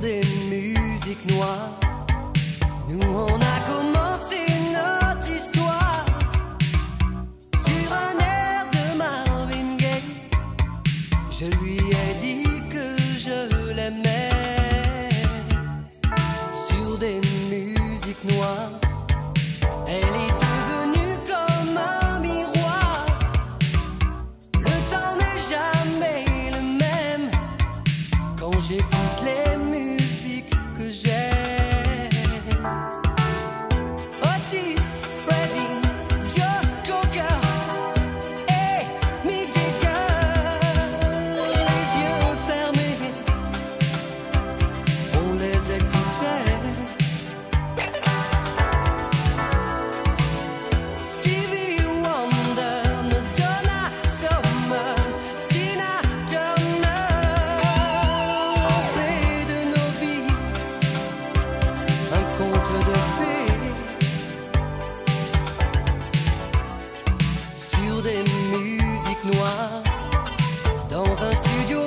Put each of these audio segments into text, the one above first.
des musiques noires. Nous on a commencé notre histoire sur un air de Marvin Gaye. Je lui ai dit que je l'aimais sur des musiques noires. Elle est devenue comme un miroir. Le temps n'est jamais le même quand j'écoute les dans un studio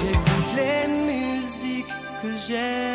j'écoute les musiques que j'aime.